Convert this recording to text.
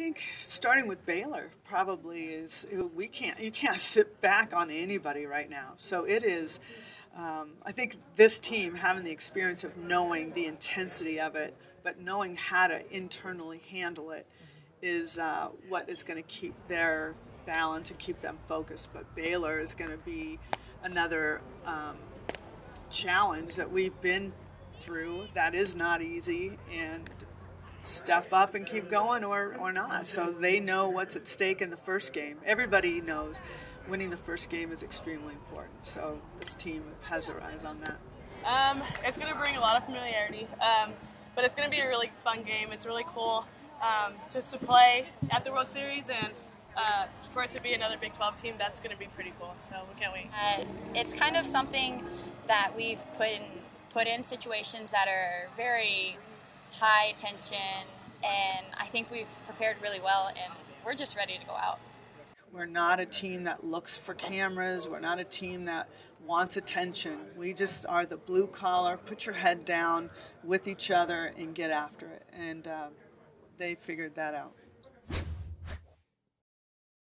think starting with Baylor probably is we can't you can't sit back on anybody right now. So it is. Um, I think this team having the experience of knowing the intensity of it, but knowing how to internally handle it, is uh, what is going to keep their balance and keep them focused. But Baylor is going to be another um, challenge that we've been through. That is not easy, and step up and keep going or, or not. So they know what's at stake in the first game. Everybody knows winning the first game is extremely important. So this team has their eyes on that. Um, it's going to bring a lot of familiarity, um, but it's going to be a really fun game. It's really cool um, just to play at the World Series and uh, for it to be another Big 12 team. That's going to be pretty cool. So we can't wait. Uh, it's kind of something that we've put in put in situations that are very high tension, and I think we've prepared really well, and we're just ready to go out. We're not a team that looks for cameras. We're not a team that wants attention. We just are the blue collar, put your head down with each other and get after it. And uh, they figured that out.